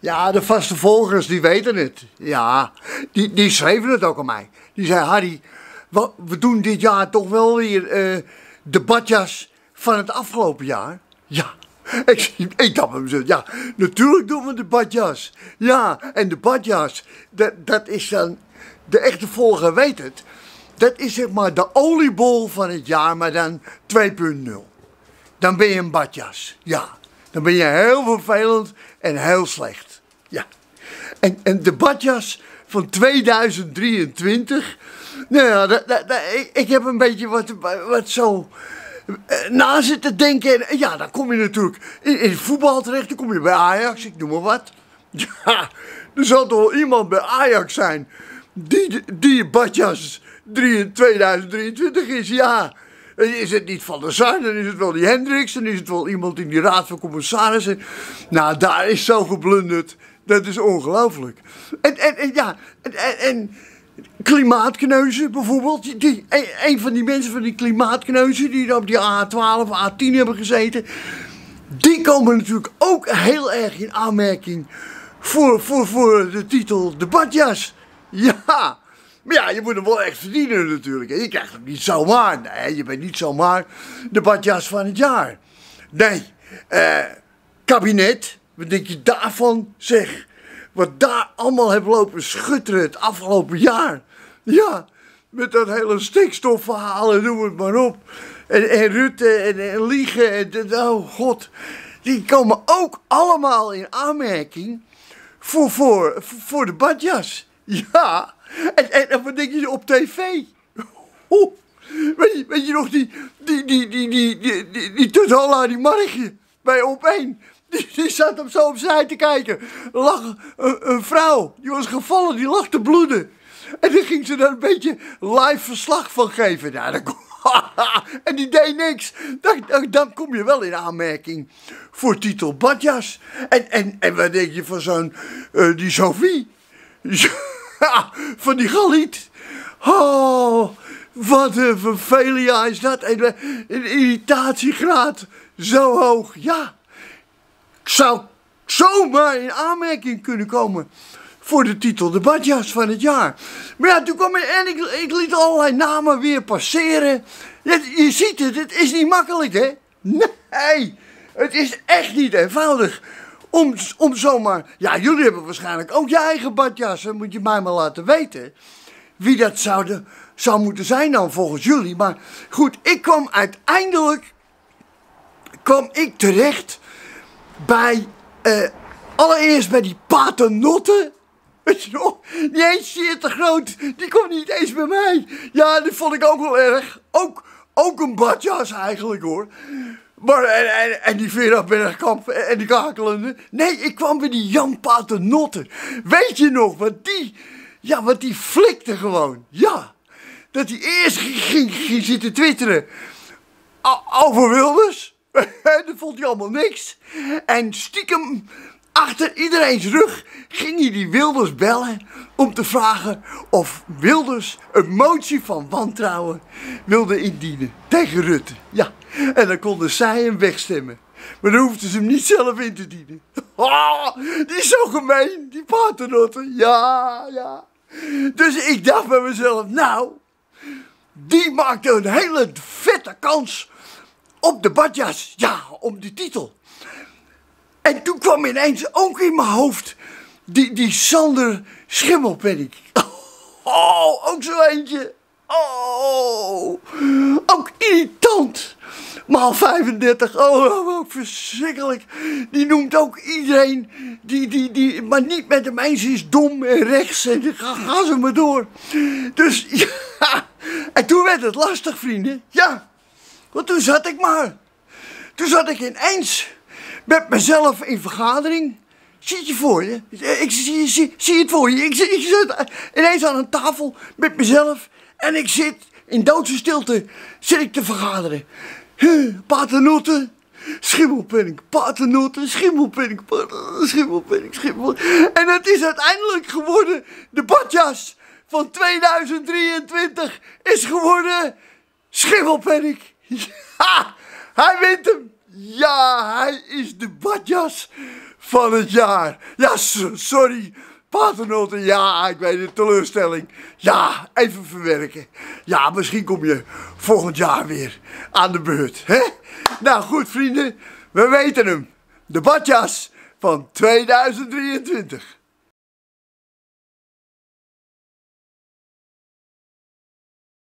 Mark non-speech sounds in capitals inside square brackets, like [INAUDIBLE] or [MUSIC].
Ja, de vaste volgers die weten het. Ja, die, die schreven het ook aan mij. Die zei, Harry, we, doen dit jaar toch wel weer eh, de badjas van het afgelopen jaar. Ja, [LAUGHS] ik, ik dacht bij mezelf, ja, natuurlijk doen we de badjas. Ja, en de badjas, dat, dat is dan, de echte volger weet het. Dat is zeg maar de oliebol van het jaar, maar dan 2.0. Dan ben je een badjas, ja. Dan ben je heel vervelend en heel slecht. Ja. En, en de badjas van 2023. Nou ja, ik, heb een beetje wat, wat zo eh, na zitten denken. En ja, dan kom je natuurlijk in, in voetbal terecht. Dan kom je bij Ajax, ik noem maar wat. [LAUGHS] Ja, er zal toch wel iemand bij Ajax zijn die, die badjas 3 2023 is. Ja, is het niet Van der Sar, dan is het wel die Hendricks, dan is het wel iemand in die raad van commissarissen. Nou, daar is zo geblunderd. Dat is ongelooflijk. En, en, ja, en, en, en klimaatkneuzen bijvoorbeeld. Die- een, van die mensen van die klimaatkneuzen die op die A12, A10 hebben gezeten. Die komen natuurlijk ook heel erg in aanmerking voor, voor, voor de titel De Badjas. Ja, maar ja, je moet hem wel echt verdienen natuurlijk. Je krijgt hem niet zomaar. Nee, je bent niet zomaar de badjas van het jaar. Nee, eh, kabinet, wat denk je daarvan? Zeg, wat daar allemaal heeft lopen schutteren het afgelopen jaar. Ja, met dat hele stikstofverhaal en noem het maar op. En, en Rutte en, en Liegen en oh god. Die komen ook allemaal in aanmerking voor, voor, voor de badjas. Ja, en, en, wat denk je op tv? Weet, je, weet je nog die, die, die, die, die, die, die, die die bij op. Die, zat hem zo opzij te kijken. Lag een, vrouw, die was gevallen, die lag te bloeden. En dan ging ze daar een beetje live verslag van geven. Nou, dan, [LAUGHS] en die deed niks. Dan, dan, kom je wel in aanmerking voor titel badjas. En, en, en wat denk je van zo'n, eh, die Sophie? [LAUGHS] [LAUGHS] Van die Galiet. Oh, wat een vervelia is dat. Een irritatiegraad zo hoog. Ja, ik zou zomaar in aanmerking kunnen komen voor de titel de badjas van het jaar. Maar ja, toen kwam ik en ik, ik liet allerlei namen weer passeren. Je, je ziet het, het is niet makkelijk hè. Nee, het is echt niet eenvoudig. Om, om zomaar, ja jullie hebben waarschijnlijk ook je eigen badjas. Dat moet je mij maar laten weten. Wie dat zou, moeten zijn dan volgens jullie. Maar goed, ik kwam uiteindelijk kwam ik terecht bij, eh, allereerst bij die paternotten. Weet je nog? Die eens zeer te groot, die kwam niet eens bij mij. Ja, die vond ik ook wel erg. Ook, ook een badjas eigenlijk hoor. Maar, en, en, die Vera Bergkamp en die kakelende. Nee, ik kwam bij die Jan Paternotte. Weet je nog, wat die, ja, wat die flikte gewoon. Ja, dat hij eerst ging, ging, zitten twitteren o- over Wilders. [LAUGHS] dat vond hij allemaal niks. En stiekem achter iedereen's rug ging hij die Wilders bellen om te vragen of Wilders een motie van wantrouwen wilde indienen tegen Rutte. Ja, en dan konden zij hem wegstemmen. Maar dan hoefden ze hem niet zelf in te dienen. [LAUGHS] Oh, die is zo gemeen, die paternotte. Ja, ja. Dus ik dacht bij mezelf, nou, die maakte een hele vette kans op de badjas. Ja, om die titel. En toen kwam ineens ook in mijn hoofd die, die Sander Schimmelpenning. [LAUGHS] Oh, ook zo eentje. Oh, ook irritant. Maal 35, oh, ook verschrikkelijk. Die noemt ook iedereen die, die, die maar niet met hem eens is dom en rechts. En gaan gaan ze maar door. Dus [LAUGHS] ja, en toen werd het lastig, vrienden. Ja, want toen zat ik maar. Toen zat ik ineens met mezelf in vergadering. Zie je voor je? Ik zie, zie, zie het voor je? Ik, zit- ineens aan een tafel met mezelf. En ik zit in doodse stilte zit ik te vergaderen. Paternotte, schimmelpenning, paternotte, schimmelpenning, schimmelpenning, schimmel. En het is uiteindelijk geworden, de badjas van 2023 is geworden schimmelpenning. [LAUGHS] Hij wint hem. Ja, hij is de badjas van het jaar. Ja, sorry. Paternotte, ja, ik weet het, teleurstelling. Ja, even verwerken. Ja, misschien kom je volgend jaar weer aan de beurt. Hè? Nou goed, vrienden, we weten hem. De badjas van 2023.